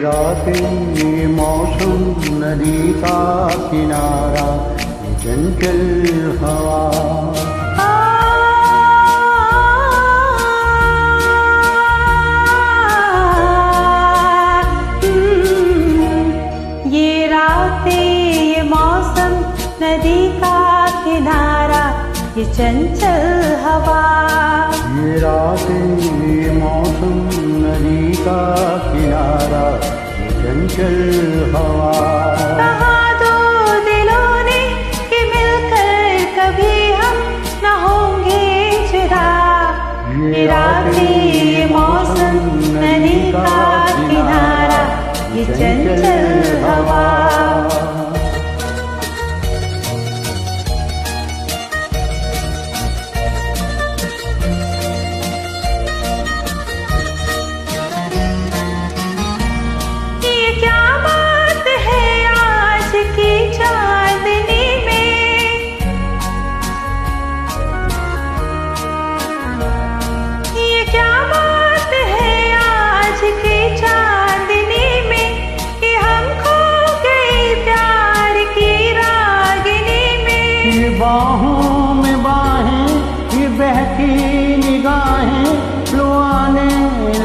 ये रातें ये मौसम नदी का किनारा ये चंचल हवा। ये रातें ये मौसम नदी का किनारा ये चंचल हवा। ये रातें ये मौसम नदी का ये चंचल हवा। कहा दो दिलों ने कि मिलकर कभी हम न होंगे जुदा ये रातें ये मौसम नदी का किनारा। ये चंचल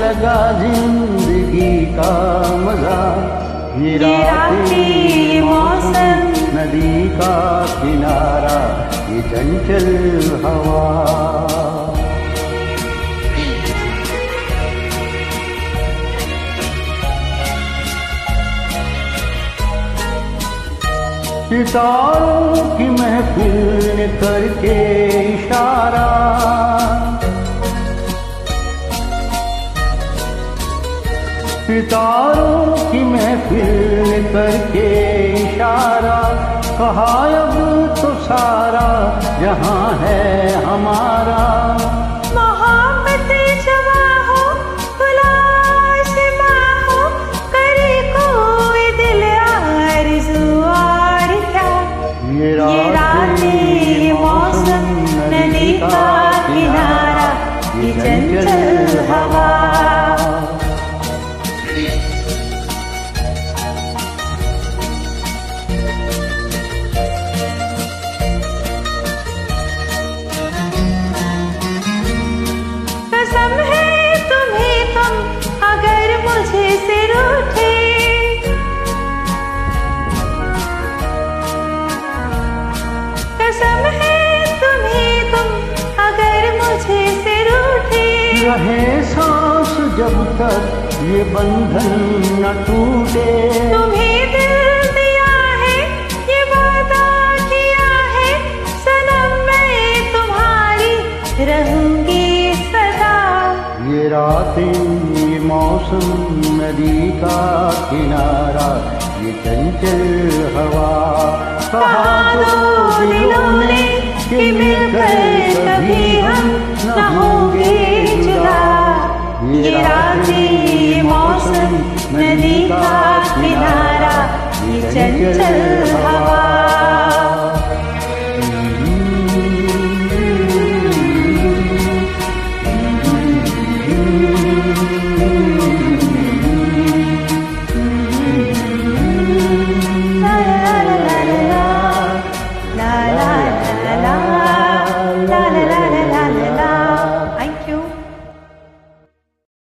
लगा ज़िंदगी का मज़ा। ये रातें मौसम, नदी का किनारा ये चंचल हवा। सितारों की महफिल करके इशारा। सितारों की महफिल करके इशारा कहा अब तो सारा यहाँ है हमारा। रहे सांस जब तक ये बंधन न टूटे। तुम्हें दिल दिया है ये वादा किया है सनम मैं तुम्हारी रहूँगी सदा। ये रातें ये मौसम नदी का किनारा ये चंचल हवा। कहा दो दिलों ने कि मिलकर कभी हम न होंगे। नदी का किनारा चंचल